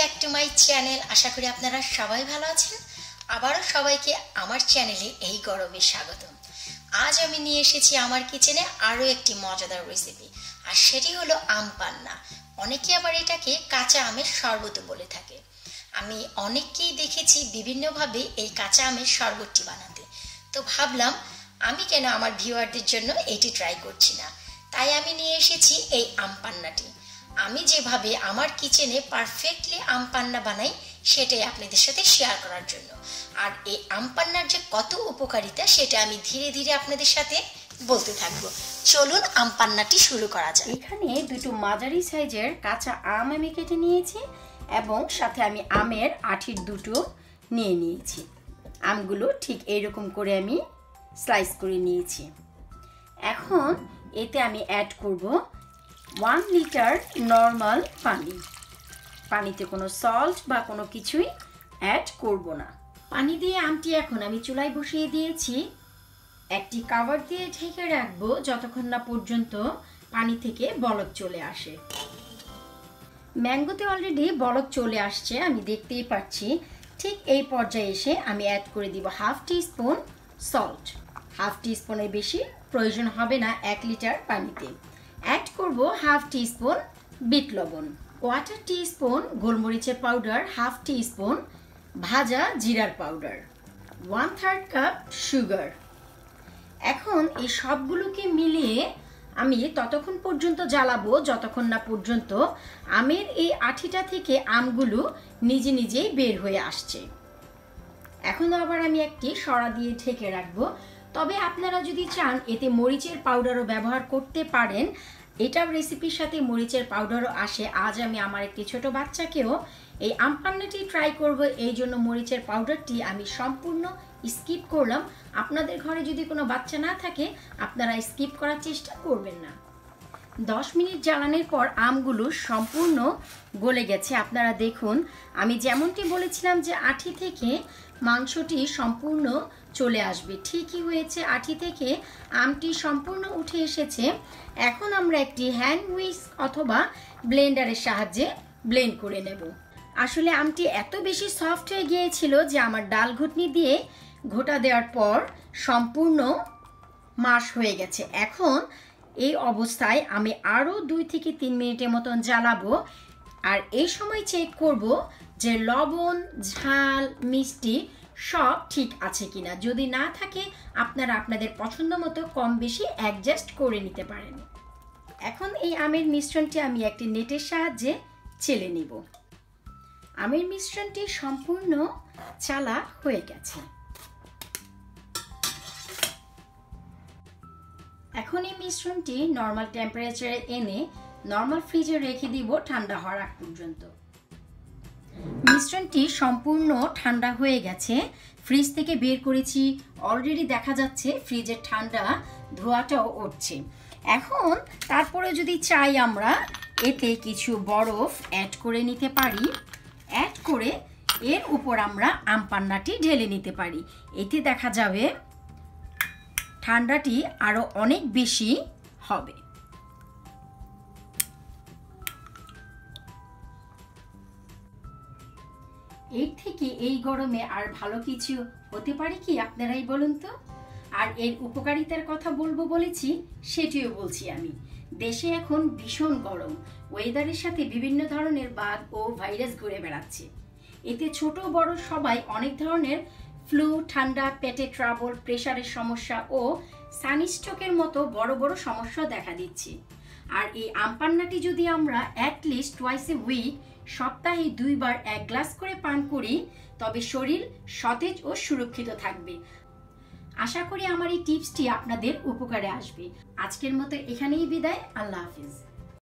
Back to my channel আশা করি আপনারা সবাই ভালো আছেন। আবারও সবাইকে আমার চ্যানেলে এই গরমে স্বাগতম। আজ আমি নিয়ে এসেছি আমার কিচেনে আরও একটি মজাদার রেসিপি আর সেটি হলো আম পান্না। অনেকে আবার এটাকে কাঁচা আমের শরবত বলে থাকে। আমি অনেককেই দেখেছি বিভিন্নভাবে এই কাঁচা আমের শরবতটি বানাতে। তো ভাবলাম, আমি কেন আমার ভিউয়ারদের জন্য এটি ট্রাই করছি না? তাই আমি নিয়ে এসেছি এই আম পান্নাটি। আমি যেভাবে আমার কিচেনে পারফেক্টলি আম পান্না বানাই, সেটাই আপনাদের সাথে শেয়ার করার জন্য। আর এই আম পান্নার যে কত উপকারিতা, সেটা আমি ধীরে ধীরে আপনাদের সাথে বলতে থাকব। চলুন আম পান্নাটি শুরু করা যায় এখানে দুটো মাঝারি সাইজের কাঁচা আম আমি কেটে নিয়েছি এবং সাথে আমি আমের আঠির দুটো নিয়ে নিয়েছি। আমগুলো ঠিক এইরকম করে আমি স্লাইস করে নিয়েছি। এখন এতে আমি অ্যাড করব ওয়ান লিটার নর্মাল পানি। পানিতে কোনো সল্ট বা কোনো কিছুই অ্যাড করব না। পানি দিয়ে আমটি এখন আমি চুলায় বসিয়ে দিয়েছি। একটি কাভার দিয়ে ঢেকে রাখব যতক্ষণ না পর্যন্ত পানি থেকে বলক চলে আসে। ম্যাঙ্গোতে অলরেডি বলক চলে আসছে, আমি দেখতেই পাচ্ছি। ঠিক এই পর্যায়ে এসে আমি অ্যাড করে দিব half teaspoon salt half টি স্পুনের বেশি প্রয়োজন হবে না এক লিটার পানিতে। অ্যাড করব হাফ টি স্পুন বিট লবণ। কোয়ার্টার টি স্পুন গোলমরিচের পাউডার হাফ টি স্পুন ভাজা জিরার powder one third cup sugar এখন এই সবগুলোকে মিলিয়ে আমি ততক্ষণ পর্যন্ত জ্বালাবো, যতক্ষণ না পর্যন্ত আমের এই আঠিটা থেকে আমগুলো নিজে নিজেই বের হয়ে আসছে। এখন আবার আমি একটি সরা দিয়ে ঢেকে রাখব। তবে আপনারা যদি চান, এতে মরিচের পাউডারও ব্যবহার করতে পারেন। এটার রেসিপির সাথে মরিচের পাউডারও আসে। আজ আমি আমার একটি ছোট বাচ্চাকেও এই আমপান্নাটি ট্রাই করব। এই জন্য মরিচের পাউডারটি আমি সম্পূর্ণ স্কিপ করলাম। আপনাদের ঘরে যদি কোনো বাচ্চা না থাকে, আপনারা স্কিপ করার চেষ্টা করবেন না। দশ মিনিট জ্বালানোর পর আমগুলো সম্পূর্ণ গলে গেছে। আপনারা দেখুন, আমি যেমনটি বলেছিলাম যে আঠি থেকে মাংসটি সম্পূর্ণ চলে আসবে। ঠিকই হয়েছে আঠি থেকে আমটি সম্পূর্ণ উঠে এসেছে। এখন আমরা একটি হ্যান্ড উইস অথবা ব্লেন্ডারের সাহায্যে ব্লেন্ড করে নেব। আসলে আমটি এত বেশি সফট হয়ে গিয়েছিল যে আমার ডাল ঘুটনি দিয়ে ঘোটা দেওয়ার পর সম্পূর্ণ মাস হয়ে গেছে। এখন এই অবস্থায় আমি আরও দুই থেকে তিন মিনিটের মতন জ্বালাবো আর এই সময় চেক করব যে লবণ, ঝাল, মিষ্টি সব ঠিক আছে কিনা? যদি না থাকে, আপনারা আপনাদের পছন্দ মতো কম বেশি অ্যাডজাস্ট করে নিতে পারেন। এখন এই আমের মিশ্রণটি আমি একটি নেটের সাহায্যে চেলে নিব। আমের মিশ্রণটি সম্পূর্ণ চালা হয়ে গেছে। এখন এই মিশ্রণটি নর্মাল টেম্পারেচারে এনে নর্মাল ফ্রিজে রেখে দিব ঠান্ডা হওয়ার পর্যন্ত। মিশ্রণটি সম্পূর্ণ ঠান্ডা হয়ে গেছে। ফ্রিজ থেকে বের করেছি। অলরেডি দেখা যাচ্ছে ফ্রিজের ঠান্ডা ধোয়াটাও উঠছে। এখন তারপরে যদি চাই আমরা এতে কিছু বরফ অ্যাড করে নিতে পারি। অ্যাড করে এর উপর আমরা আম পান্নাটি ঢেলে নিতে পারি। এতে দেখা যাবে ঠান্ডাটি আরও অনেক বেশি হবে। এর থেকে এই গরমে আর ভালো কিছু হতে পারে কি? আপনারাই বলুন তো। আর এর উপকারিতার কথা বলব বলেছি, সেটিও বলছি আমি। দেশে এখন ভীষণ গরম। ওয়েদারের সাথে বিভিন্ন ধরনের বাঘ ও ভাইরাস ঘুরে বেড়াচ্ছে। এতে ছোট বড় সবাই অনেক ধরনের ফ্লু ঠান্ডা, পেটে ট্রাবল প্রেশারের সমস্যা ও সানিস্ট্রোকের মতো বড় বড় সমস্যা দেখা দিচ্ছে। আর এই আমপান্নাটি যদি আমরা অ্যাটলিস্ট টুয়াইস এ উইক সপ্তাহে দুইবার এক গ্লাস করে পান করি, তবে শরীর সতেজ ও সুরক্ষিত থাকবে। আশা করি আমার এই টিপসটি আপনাদের উপকারে আসবে। আজকের মতো এখানেই বিদায়। আল্লাহ হাফিজ।